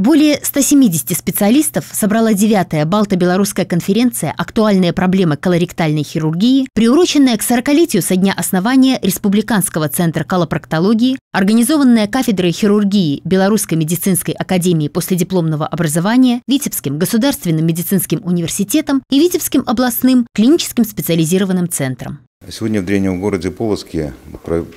Более 170 специалистов собрала девятая Балто-Белорусская конференция «Актуальные проблемы колоректальной хирургии», приуроченная к 40-летию со дня основания Республиканского центра колопроктологии, организованная кафедрой хирургии Белорусской медицинской академии последипломного образования, Витебским государственным медицинским университетом и Витебским областным клиническим специализированным центром. Сегодня в древнем городе Полоцке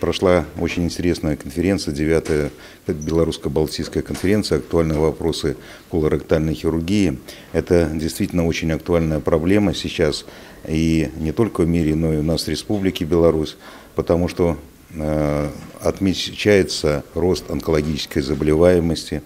прошла очень интересная конференция, девятая белорусско-балтийская конференция «Актуальные вопросы колоректальной хирургии». Это действительно очень актуальная проблема сейчас и не только в мире, но и у нас в Республике Беларусь, потому что э, отмечается рост онкологической заболеваемости,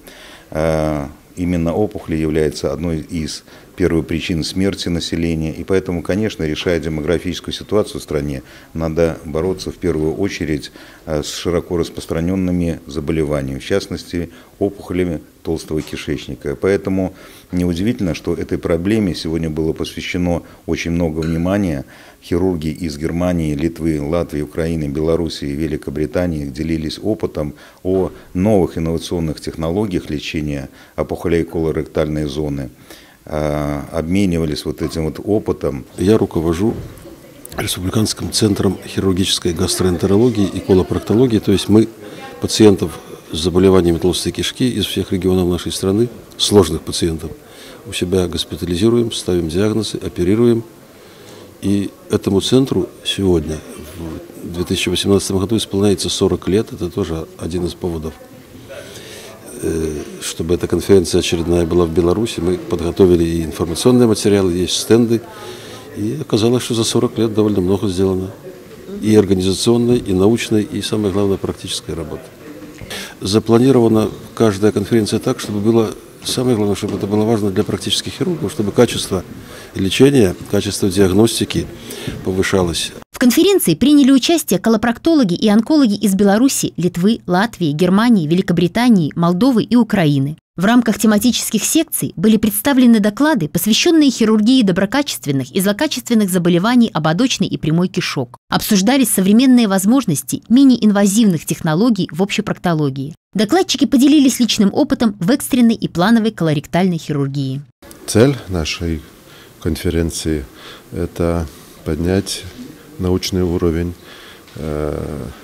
э, именно опухоли является одной из первых причин смерти населения. И поэтому, конечно, решая демографическую ситуацию в стране, надо бороться в первую очередь э, с широко распространенными заболеваниями, в частности, опухолями толстого кишечника. Поэтому неудивительно, что этой проблеме сегодня было посвящено очень много внимания. Хирурги из Германии, Литвы, Латвии, Украины, Белоруссии и Великобритании делились опытом о новых инновационных технологиях лечения опухолей колоректальной зоны обменивались вот этим вот опытом. Я руковожу Республиканским центром хирургической гастроэнтерологии и колопроктологии, то есть мы пациентов с заболеваниями толстой кишки из всех регионов нашей страны, сложных пациентов, у себя госпитализируем, ставим диагнозы, оперируем. И этому центру сегодня, в 2018 году, исполняется 40 лет. Это тоже один из поводов, э, чтобы эта конференция очередная была в Беларуси. Мы подготовили и информационные материалы, есть стенды. И оказалось, что за 40 лет довольно много сделано. И организационной, и научной, и, самое главное, практической работы запланирована каждая конференция так, чтобы было самое главное, чтобы это было важно для практических хирургов, чтобы качество лечения, качество диагностики повышалось. В конференции приняли участие колопроктологи и онкологи из Беларуси, Литвы, Латвии, Германии, Великобритании, Молдовы и Украины. В рамках тематических секций были представлены доклады, посвященные хирургии доброкачественных и злокачественных заболеваний ободочной и прямой кишок. Обсуждались современные возможности мини-инвазивных технологий в общепроктологии. Докладчики поделились личным опытом в экстренной и плановой колоректальной хирургии. Цель нашей конференции – это поднять научный уровень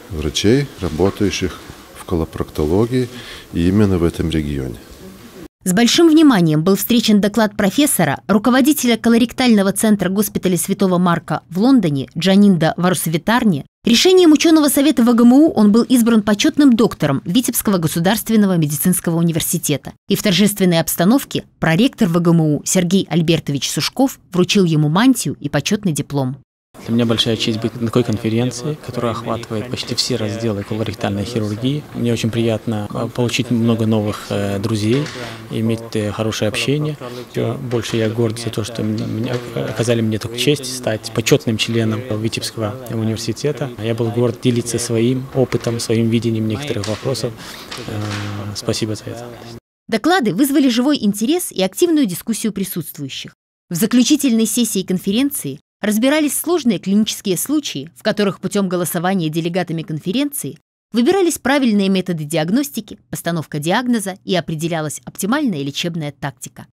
врачей, работающих в колопроктологии и именно в этом регионе. С большим вниманием был встречен доклад профессора, руководителя колоректального центра госпиталя Святого Марка в Лондоне Джанинда Варусвитарни. Решением ученого совета ВГМУ он был избран почетным доктором Витебского государственного медицинского университета. И в торжественной обстановке проректор ВГМУ Сергей Альбертович Сушков вручил ему мантию и почетный диплом. Для меня большая честь быть на такой конференции, которая охватывает почти все разделы колоректальной хирургии. Мне очень приятно э, получить много новых э, друзей, иметь э, хорошее общение. Больше я горд за то, что оказали мне такую честь стать почетным членом Витебского университета. Я был горд делиться своим опытом, своим видением некоторых вопросов. Спасибо за это. Доклады вызвали живой интерес и активную дискуссию присутствующих. В заключительной сессии конференции разбирались сложные клинические случаи, в которых путем голосования делегатами конференции выбирались правильные методы диагностики, постановка диагноза и определялась оптимальная лечебная тактика.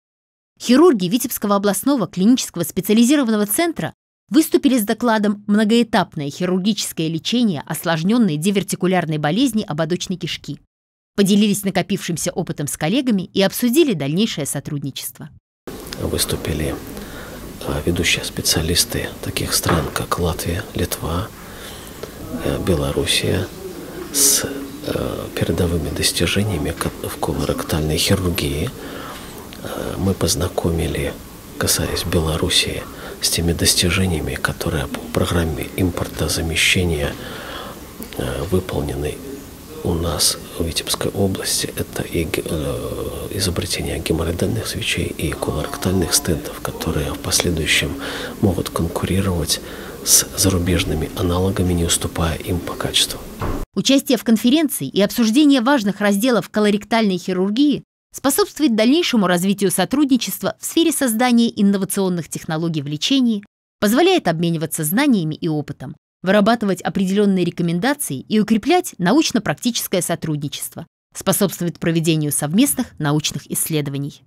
Хирурги Витебского областного клинического специализированного центра выступили с докладом «Многоэтапное хирургическое лечение осложненной дивертикулярной болезни ободочной кишки». Поделились накопившимся опытом с коллегами и обсудили дальнейшее сотрудничество. Выступили а ведущие специалисты таких стран, как Латвия, Литва, э, Белоруссия, с э, передовыми достижениями в колоректальной хирургии. Э, мы познакомили, касаясь Белоруссии, с теми достижениями, которые по программе импортозамещения выполнены у нас в Витебской области это и э, изобретение геморроидальных свечей и колоректальных стентов, которые в последующем могут конкурировать с зарубежными аналогами, не уступая им по качеству. Участие в конференции и обсуждение важных разделов колоректальной хирургии способствует дальнейшему развитию сотрудничества в сфере создания инновационных технологий в лечении, позволяет обмениваться знаниями и опытом, вырабатывать определенные рекомендации и укреплять научно-практическое сотрудничество, способствует проведению совместных научных исследований.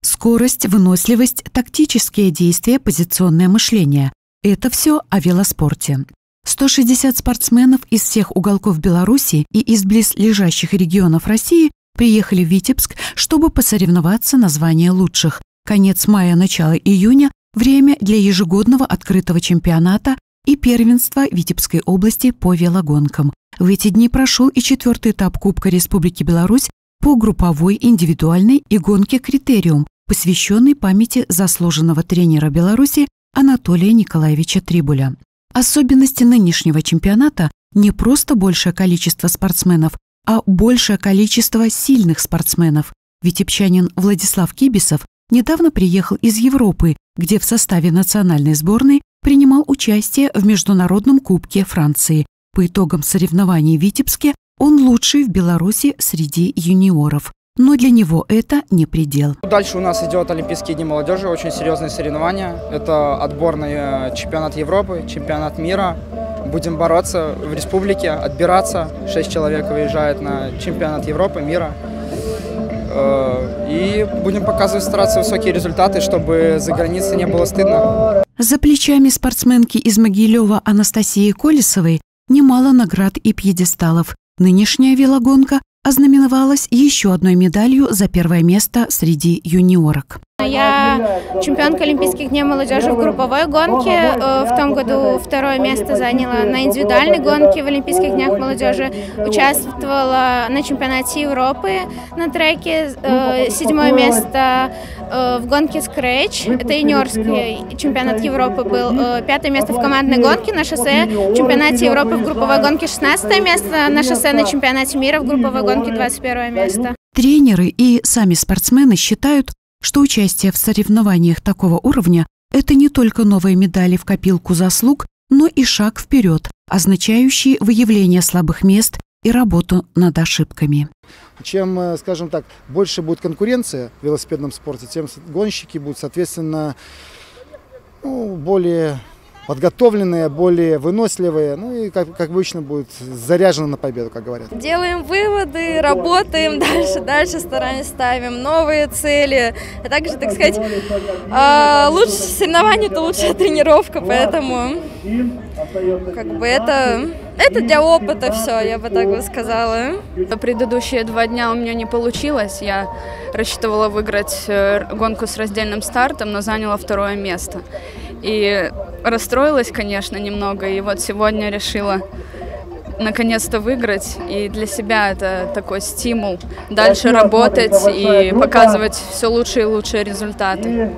Скорость, выносливость, тактические действия, позиционное мышление – это все о велоспорте. 160 спортсменов из всех уголков Беларуси и из близлежащих регионов России приехали в Витебск, чтобы посоревноваться на звание лучших. Конец мая, начало июня – время для ежегодного открытого чемпионата и первенства Витебской области по велогонкам. В эти дни прошел и четвертый этап Кубка Республики Беларусь по групповой, индивидуальной и гонке «Критериум», посвященный памяти заслуженного тренера Беларуси Анатолия Николаевича Трибуля. Особенности нынешнего чемпионата – не просто большее количество спортсменов, а большее количество сильных спортсменов. Витебчанин Владислав Кибисов недавно приехал из Европы, где в составе национальной сборной принимал участие в Международном кубке Франции. По итогам соревнований в Витебске он лучший в Беларуси среди юниоров. Но для него это не предел. Дальше у нас идет Олимпийские дни молодежи, очень серьезные соревнования. Это отборный э, чемпионат Европы, чемпионат мира. Будем бороться в республике, отбираться. Шесть человек выезжает на чемпионат Европы, мира. Э, и будем показывать, стараться высокие результаты, чтобы за границей не было стыдно. За плечами спортсменки из Могилева Анастасии Колесовой немало наград и пьедесталов. Нынешняя велогонка ознаменовалась еще одной медалью за первое место среди юниорок. Я чемпионка Олимпийских дней молодежи в групповой гонке. Э, в том году второе место заняла на индивидуальной гонке в Олимпийских днях молодежи. Участвовала на чемпионате Европы на треке. Э, седьмое место э, в гонке Scratch. Это юниорский чемпионат Европы был. Пятое место в командной гонке на шоссе. Чемпионате Европы в групповой гонке 16 место. На шоссе на чемпионате мира в групповой гонке 21 место. Тренеры и сами спортсмены считают, что участие в соревнованиях такого уровня – это не только новые медали в копилку заслуг, но и шаг вперед, означающий выявление слабых мест и работу над ошибками. Чем, э, скажем так, больше будет конкуренция в велосипедном спорте, тем гонщики будут, соответственно, ну, более подготовленные, более выносливые, ну и, как, как обычно, будет заряжены на победу, как говорят. Делаем выводы, работаем дальше, дальше стараемся, ставим новые цели. А также, так сказать, э, лучше соревнование – это лучшая тренировка, поэтому как бы это, это для опыта все, я бы так бы сказала. Предыдущие два дня у меня не получилось. Я рассчитывала выиграть э, гонку с раздельным стартом, но заняла второе место. И расстроилась, конечно, немного. И вот сегодня решила наконец-то выиграть. И для себя это такой стимул дальше работать и показывать все лучшие и лучшие результаты.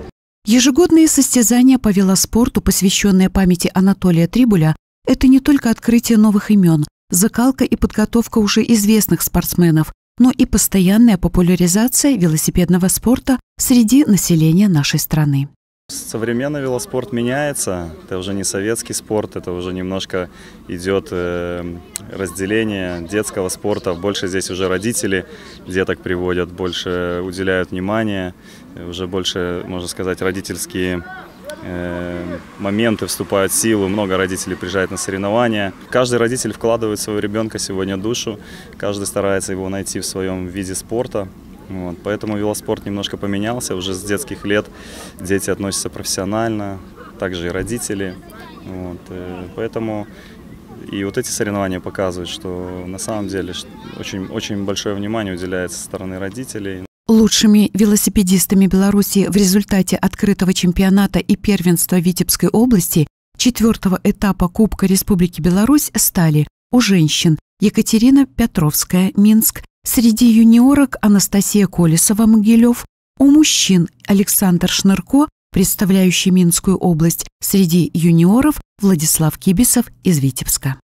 Ежегодные состязания по велоспорту, посвященные памяти Анатолия Трибуля, это не только открытие новых имен, закалка и подготовка уже известных спортсменов, но и постоянная популяризация велосипедного спорта среди населения нашей страны. Современный велоспорт меняется, это уже не советский спорт, это уже немножко идет э, разделение детского спорта, больше здесь уже родители деток приводят, больше уделяют внимание, уже больше, можно сказать, родительские э, моменты вступают в силу, много родителей приезжает на соревнования. Каждый родитель вкладывает в своего ребенка сегодня душу, каждый старается его найти в своем виде спорта, вот, поэтому велоспорт немножко поменялся. Уже с детских лет дети относятся профессионально, также и родители. Вот, э, поэтому и вот эти соревнования показывают, что на самом деле очень, очень большое внимание уделяется со стороны родителей. Лучшими велосипедистами Беларуси в результате открытого чемпионата и первенства Витебской области четвертого этапа Кубка Республики Беларусь стали у женщин Екатерина Петровская, Минск, Среди юниорок Анастасия Колесова, Могилев, у мужчин Александр Шнырко, представляющий Минскую область, среди юниоров Владислав Кибисов из Витебска.